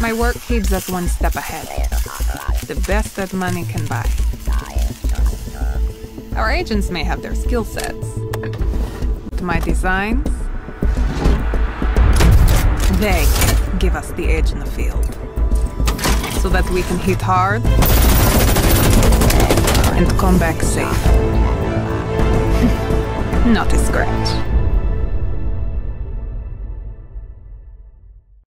My work keeps us one step ahead. The best that money can buy. Our agents may have their skill sets. But my designs, they give us the edge in the field. So that we can hit hard and come back safe. Not a scratch.